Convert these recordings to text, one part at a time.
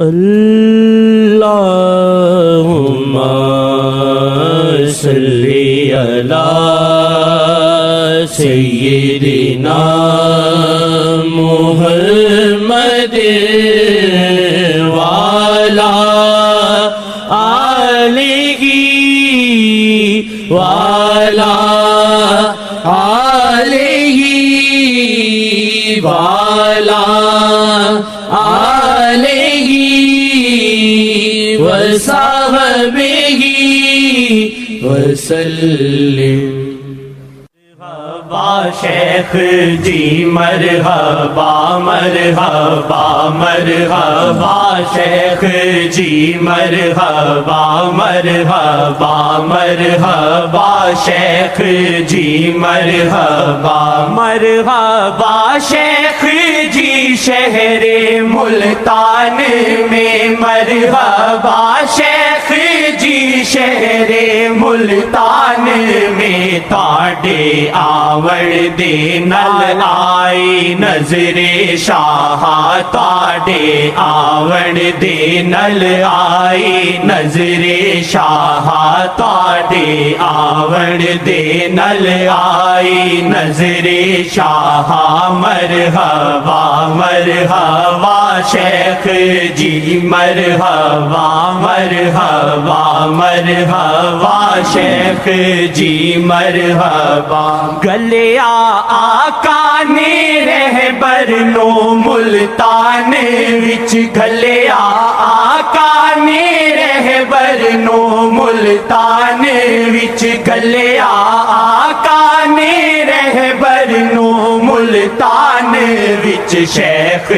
अल्लाहुम्मा सल्ली अला सय्यिदिना मुहम्मद वाला आलिही वाला आलिही वाला वसाहबिही वसल्लिम। मरहबा शेख जी, मरहबा मरहबा मरहबा। शेख जी, मरहबा मरहबा मरहबा। शेख जी, मरहबा मरहबा। शेख जी, शहरे मुल्तान में मरहबा। शेख जी शहरे मुल्तान में ताडे आवड़ दे, नल आई नजरे शाह ताडे आवड़ दे, नल आई नजरे शाह ताडे आवर दे, नल आई नजरे शाह मर हवा मर हवा शेख जी मरहबा। मरहबा मरहबा शेख जी, मरहबा। गलिया आका ने रहबर नो मुल्तान विच। गलिया आका ने रहबर नो मुल्तान विच। गलिया आका ने रहबर नो मुल्तान विच शेख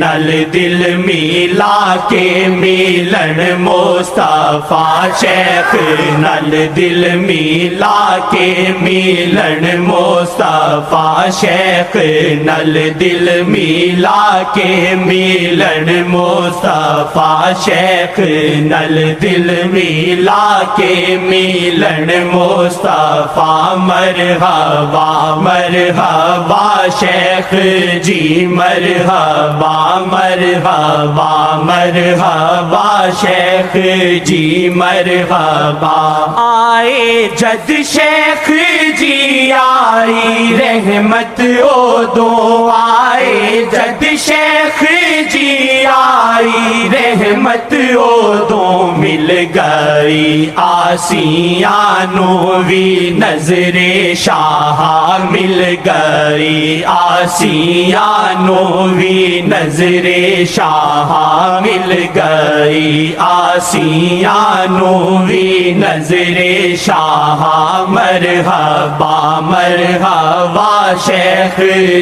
नल दिल मिला के मिलन मुस्तफ़ा। शेख नल दिल मिला के मिलन मुस्तफ़ा। शेख नल दिल मिला के मिलन मुस्तफ़ा। शेख नल दिल मिला के मिलन मुस्तफ़ा। मरहबा मरहबा, शेख जी मरहबा मरहबा मरहबा, शेख जी मरहबा। आए जद शेख जी आई, रहमत ओ दो, आए जद शेख जी आई रहमत ओ दो मिल गई। आसियानो भी नजरे शाह मिल गई। आसियानो भी नजरे शाह मिल गई। आसियानो भी नजरे शाह मरहबा मरहबा शेख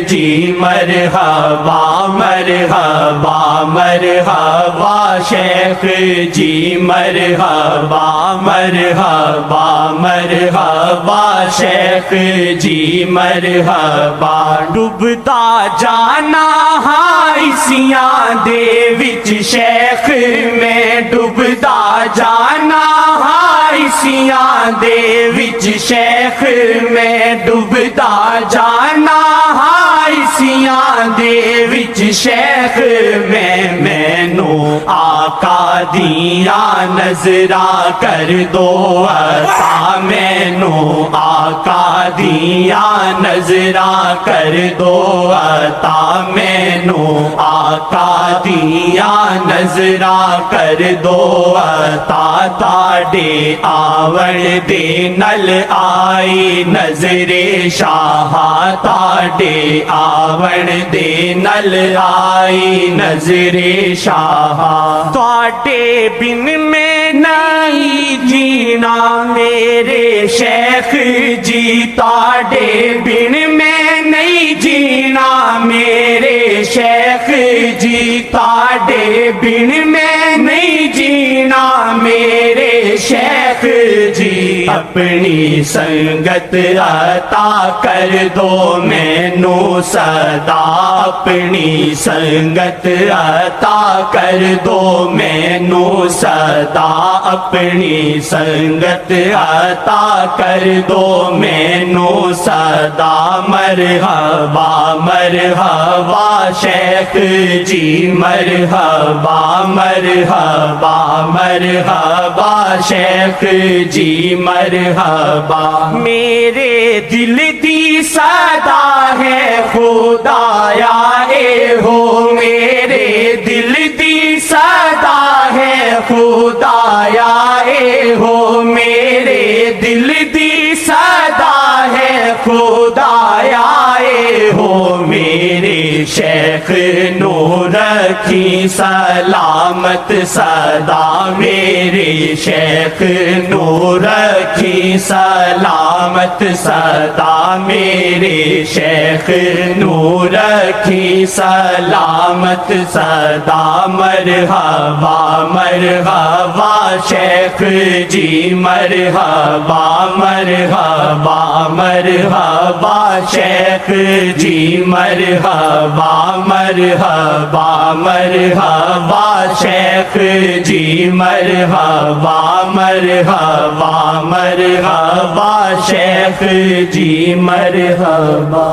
जी, मरहबा मरहबा मरहबा शेख जी, मरहबा मरहबा मरहबा, शेख जी, मरहबा। डूबता जाना हाइसिया दे विच, शेख में डूबता जाना हाइसिया दे विच, शेख में डूबता जाना हाइसिया दे विच शेख में मैनू आका दिया नजरा कर दो अता। मैनू आका दिया नजरा कर दो अता। मैनू आका दिया नजरा कर दो अता। ताडे आवण दे नल आई नजरे शाह। ताडे आवण दे नल आई नजरे शाह। बिन में नहीं जीना मेरे शेख जी, ताडे बिन में नहीं जीना मेरे शेख जी, ताडे बिन में अपनी संगत अता कर दो मैनू सदा। अपनी संगत अता कर दो मैनू सदा। अपनी संगत अता कर दो मैनू सदा। मरहबा मरहबा, शेख जी मर मरहबा मरहबा मरहबा, शेख जी मरहबा। मेरे दिल दी सदा है खुदाया, ए हो मेरे दिल दी सदा है खुदाया, ए हो मेरे दिल दी सदा है खुदाया, ए हो मेरे शेख नूर की सलामत सदा मेरे शेख नूर की सलामत सदा मेरे शेख नूर की सलामत सदा मरहबा मरहबा शेख जी मरहबा मरहबा मरहबा शेख जी मरहबा मरहबा मरहबा शेख जी मरहबा मरहबा मरहबा शेख जी मरहबा।